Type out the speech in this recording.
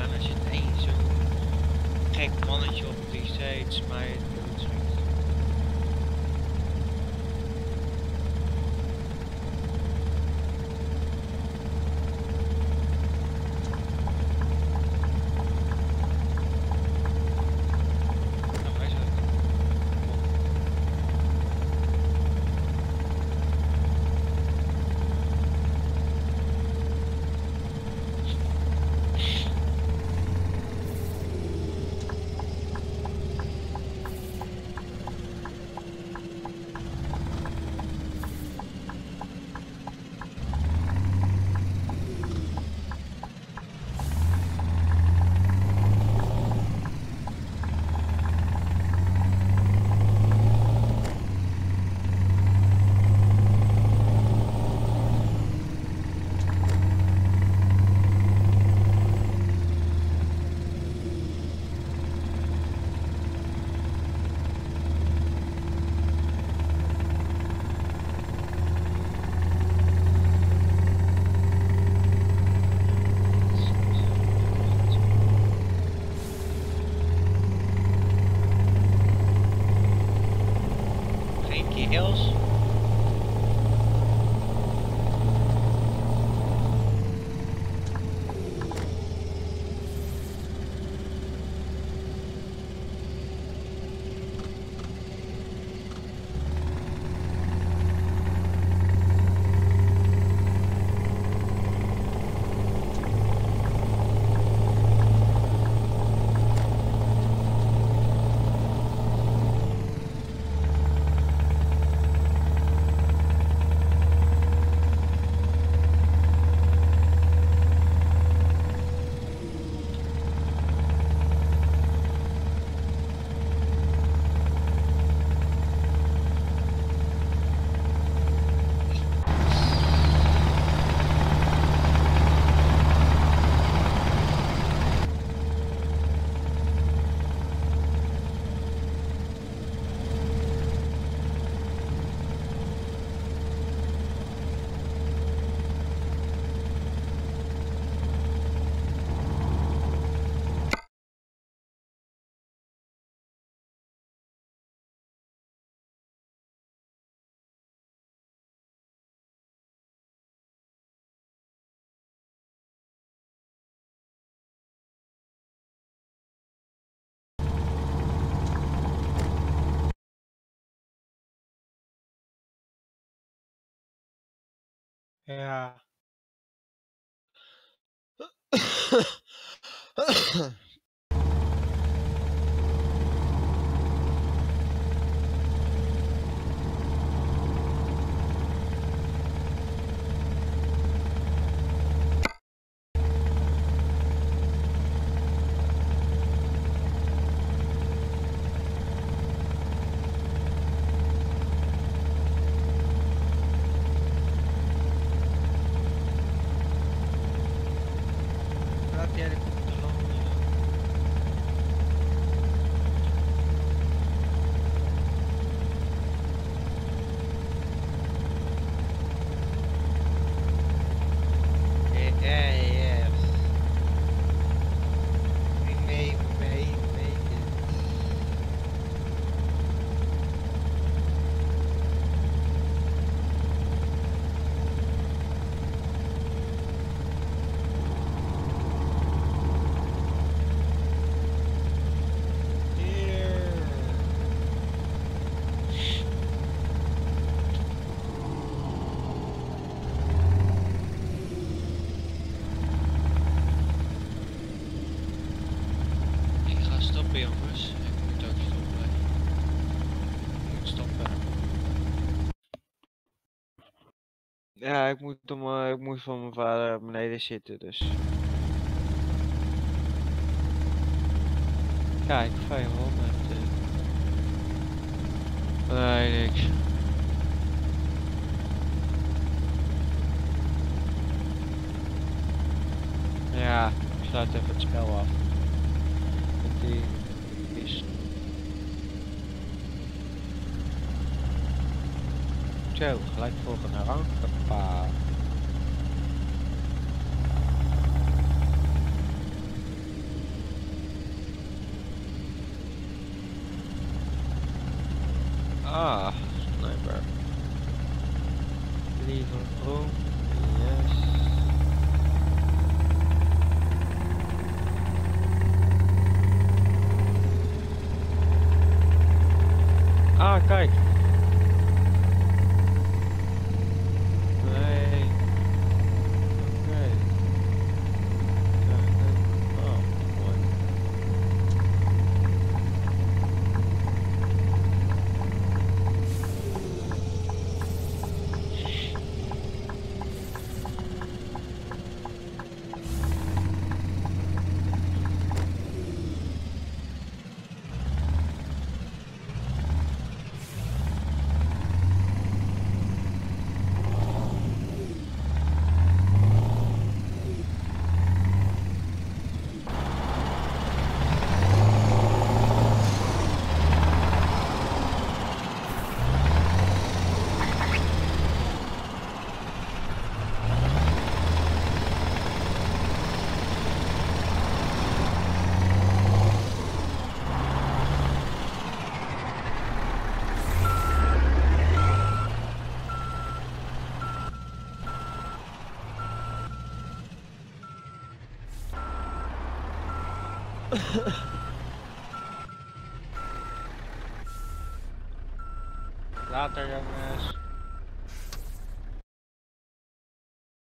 en er zit één zo'n gek mannetje op die steeds mij Ja. Stoppen jongens. Ik moet ook stoppen. Ik moet stoppen. Ja, ik moet, om, eh, ik moet van mijn vader beneden zitten, dus. Kijk, 500. eh. Nee, niks. Ja, ik sluit even het spel af is. Zo, gelijk volgende round. Hoppa. Ah, sniper. Leave room. Ah, kijk. Nee. Oké. Oh, mooi. Later jongens.